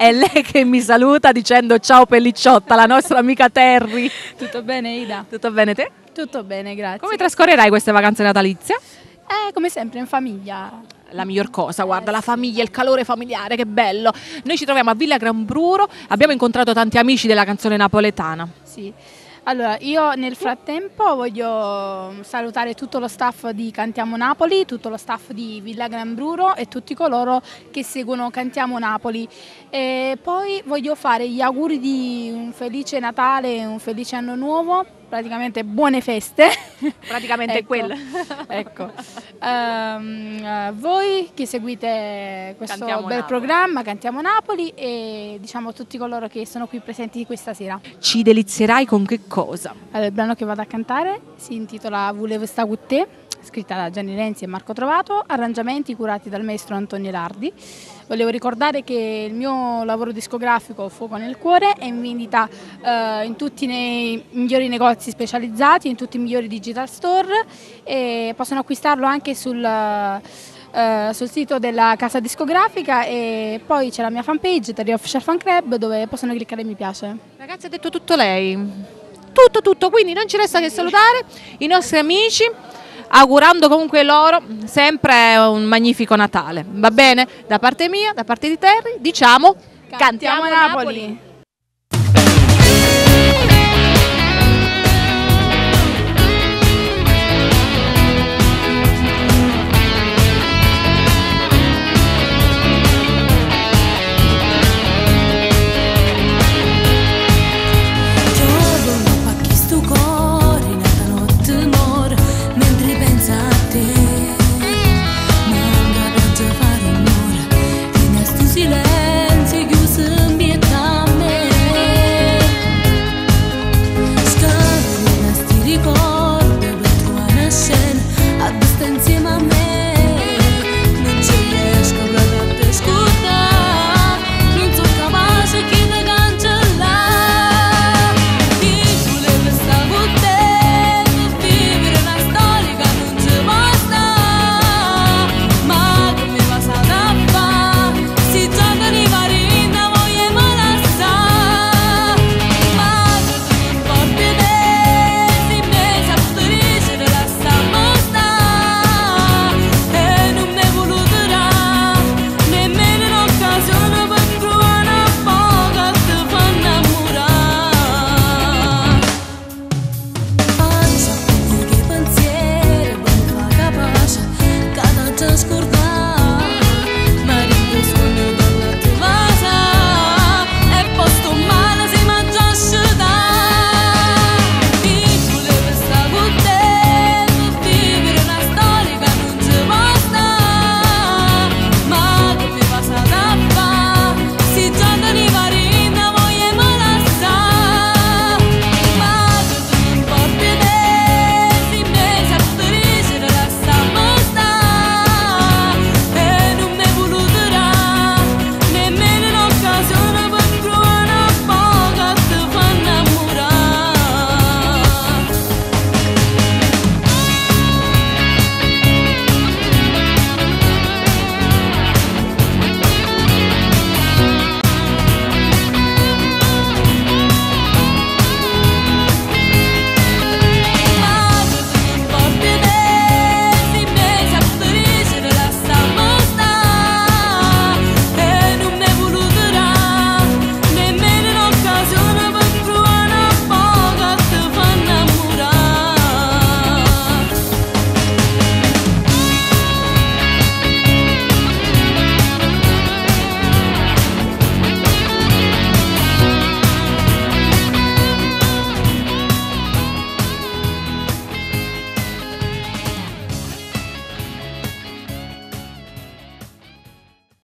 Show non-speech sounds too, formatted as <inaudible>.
è lei che mi saluta dicendo ciao pellicciotta, la nostra amica Terry. Tutto bene Ida? Tutto bene te? Tutto bene, grazie. Come trascorrerai queste vacanze natalizie? Eh, come sempre in famiglia. La miglior cosa, guarda, la famiglia, il calore familiare, che bello. Noi ci troviamo a Villa Gran Bruro, abbiamo incontrato tanti amici della canzone napoletana. Sì. Allora, io nel frattempo voglio salutare tutto lo staff di Cantiamo Napoli, tutto lo staff di Villa Gran Bruro e tutti coloro che seguono Cantiamo Napoli. E poi voglio fare gli auguri di un felice Natale un felice anno nuovo, praticamente buone feste. <laughs> Praticamente Ecco, quello. <laughs> ecco. Eh, voi che seguite questo Cantiamo bel Napoli. programma, Cantiamo Napoli e diciamo tutti coloro che sono qui presenti questa sera. Ci delizierai con che cosa? Allora, il brano che vado a cantare si intitola Volevo sta con te, scritta da Gianni Renzi e Marco Trovato, arrangiamenti curati dal maestro Antonio Lardi. Volevo ricordare che il mio lavoro discografico Fuoco nel cuore è in vendita eh, in tutti i migliori negozi specializzati, in tutti i migliori digital store e possono acquistarlo anche sul, eh, sul sito della casa discografica e poi c'è la mia fanpage, Terry Official Fan Club, dove possono cliccare mi piace. Ragazzi, ha detto tutto lei. Tutto, tutto. Quindi non ci resta che salutare i nostri amici, augurando comunque loro sempre un magnifico Natale. Va bene? Da parte mia, da parte di Terry, diciamo Cantiamo Napoli.